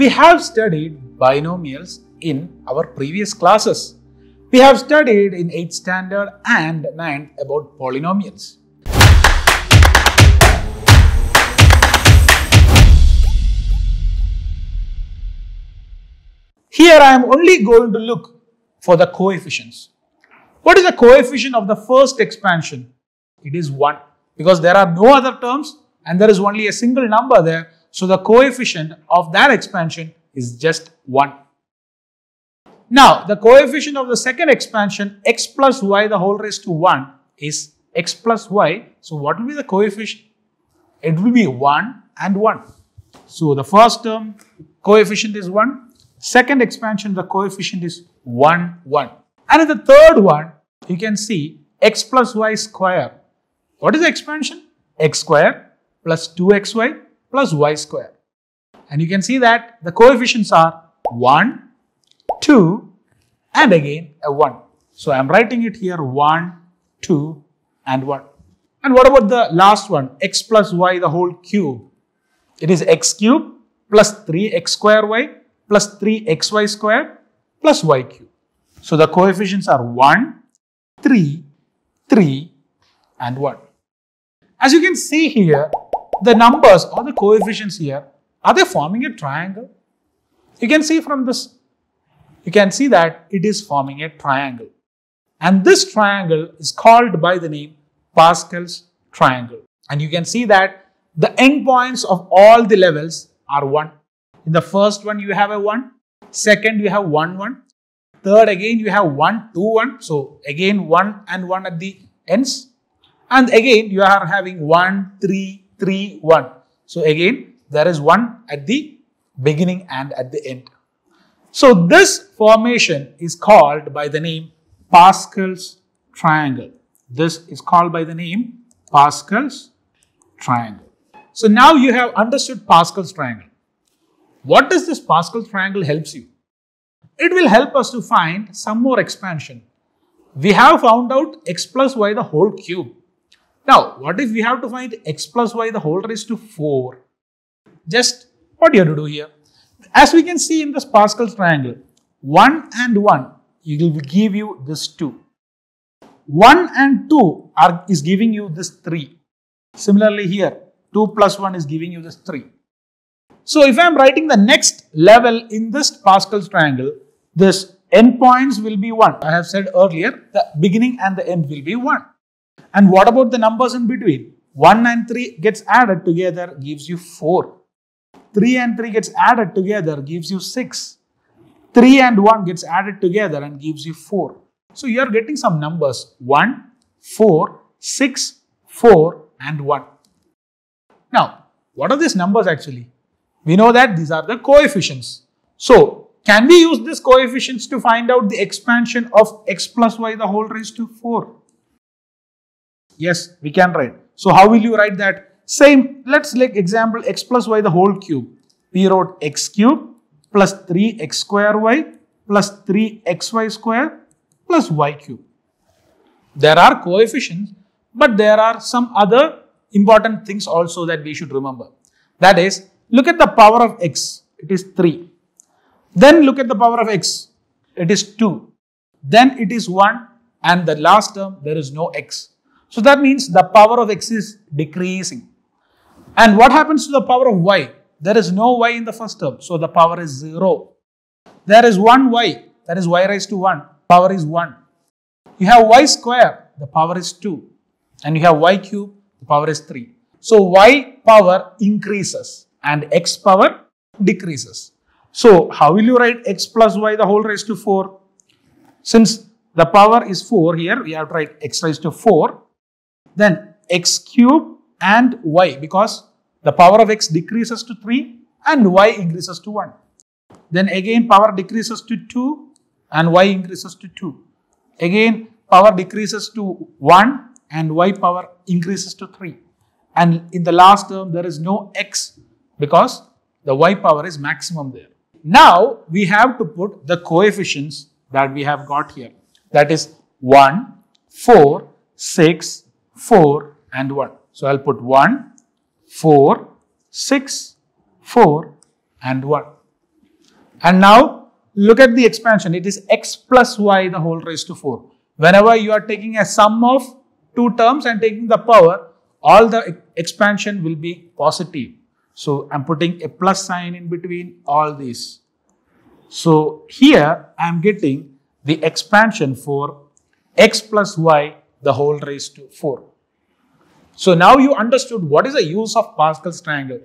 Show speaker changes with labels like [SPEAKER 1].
[SPEAKER 1] We have studied binomials in our previous classes. We have studied in 8th standard and 9th about polynomials. Here I am only going to look for the coefficients. What is the coefficient of the first expansion? It is 1 because there are no other terms and there is only a single number there. So the coefficient of that expansion is just 1. Now the coefficient of the second expansion x plus y the whole raised to 1 is x plus y. So what will be the coefficient? It will be 1 and 1. So the first term coefficient is 1 Second expansion, the coefficient is 1, 1. And in the third one, you can see x plus y square. What is the expansion? x square plus 2xy plus y square. And you can see that the coefficients are 1, 2 and again a 1. So I am writing it here 1, 2 and 1. And what about the last one? x plus y the whole cube. It is x cube plus 3x square y plus 3xy square plus y cube. So the coefficients are 1, 3, 3 and 1. As you can see here, the numbers or the coefficients here, are they forming a triangle? You can see from this, you can see that it is forming a triangle. And this triangle is called by the name Pascal's triangle. And you can see that the endpoints of all the levels are 1. In the first one, you have a 1. Second, you have 1, 1. Third, again, you have 1, 2, 1. So, again, 1 and 1 at the ends. And again, you are having 1, 3, 3, 1. So, again, there is 1 at the beginning and at the end. So, this formation is called by the name Pascal's triangle. This is called by the name Pascal's triangle. So, now you have understood Pascal's triangle. What does this Pascal triangle helps you? It will help us to find some more expansion. We have found out x plus y the whole cube. Now, what if we have to find x plus y the whole raised to 4? Just what you have to do here? As we can see in this Pascal's triangle, 1 and 1 it will give you this 2. 1 and 2 are, is giving you this 3. Similarly here, 2 plus 1 is giving you this 3. So if I am writing the next level in this Pascal's triangle, this endpoints will be 1. I have said earlier, the beginning and the end will be 1. And what about the numbers in between? 1 and 3 gets added together gives you 4. 3 and 3 gets added together gives you 6. 3 and 1 gets added together and gives you 4. So you are getting some numbers 1, 4, 6, 4 and 1. Now, what are these numbers actually? We know that these are the coefficients. So, can we use these coefficients to find out the expansion of x plus y the whole raised to 4? Yes, we can write. So, how will you write that? Same, let's like example x plus y the whole cube. We wrote x cube plus 3x square y plus 3xy square plus y cube. There are coefficients, but there are some other important things also that we should remember. That is, Look at the power of x, it is 3. Then look at the power of x, it is 2. Then it is 1 and the last term there is no x. So that means the power of x is decreasing. And what happens to the power of y? There is no y in the first term, so the power is 0. There is one y, that is y raised to 1, power is 1. You have y square, the power is 2. And you have y cube, the power is 3. So y power increases and x power decreases. So, how will you write x plus y the whole raised to 4? Since the power is 4 here, we have to write x raised to 4. Then x cube and y because the power of x decreases to 3 and y increases to 1. Then again power decreases to 2 and y increases to 2. Again power decreases to 1 and y power increases to 3. And in the last term there is no x because the y power is maximum there. Now we have to put the coefficients that we have got here. That is 1, 4, 6, 4 and 1. So I'll put 1, 4, 6, 4 and 1. And now look at the expansion. It is x plus y the whole raised to 4. Whenever you are taking a sum of two terms and taking the power, all the expansion will be positive. So I'm putting a plus sign in between all these. So here I'm getting the expansion for x plus y the whole raised to 4. So now you understood what is the use of Pascal's triangle.